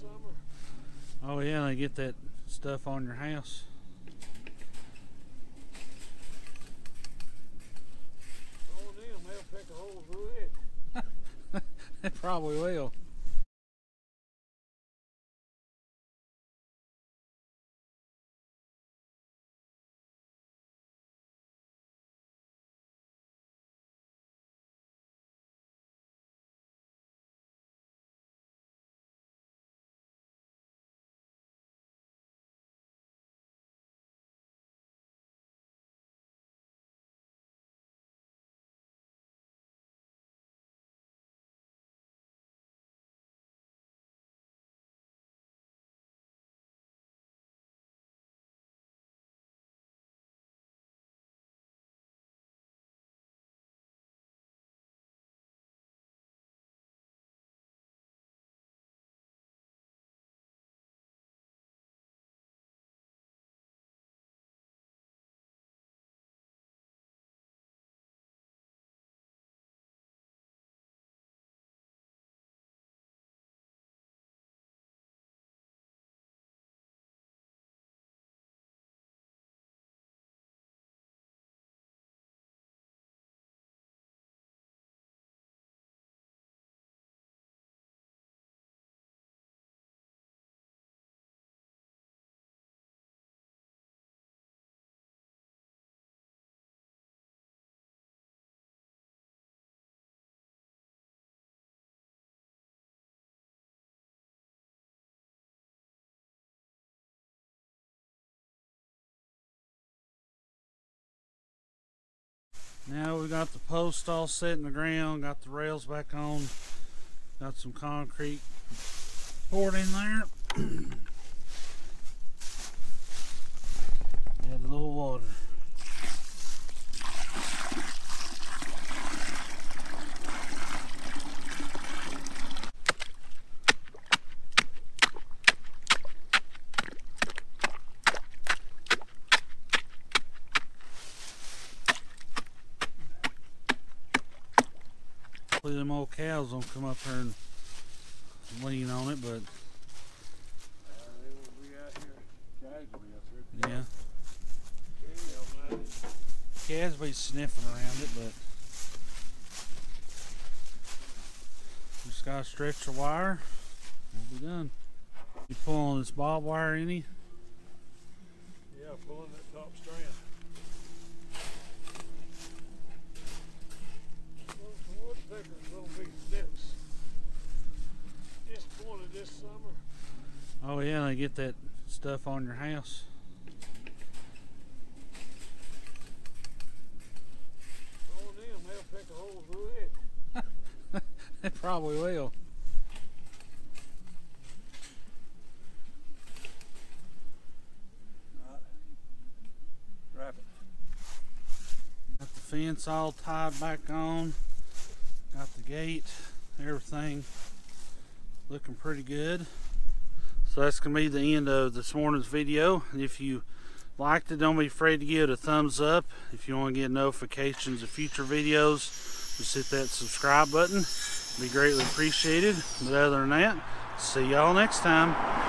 summer. Oh yeah, they get that stuff on your house. Oh damn, they'll pick a hole through it. they probably will. Now we got the post all set in the ground, got the rails back on, got some concrete poured in there. Hopefully them old cows don't come up here and lean on it, but Uh, they will be out here casually up here. yeah. Yeah. Calves be sniffing around it, but just gotta stretch the wire. We'll be done. You pulling this bob wire any? Yeah, pulling that top strand. Oh yeah, they get that stuff on your house. Oh, them, they'll pick a hole through it. They probably will. Got the fence all tied back on. Got the gate, everything looking pretty good. So that's going to be the end of this morning's video. If you liked it, don't be afraid to give it a thumbs up. If you want to get notifications of future videos, just hit that subscribe button. Be greatly appreciated. But other than that, see y'all next time.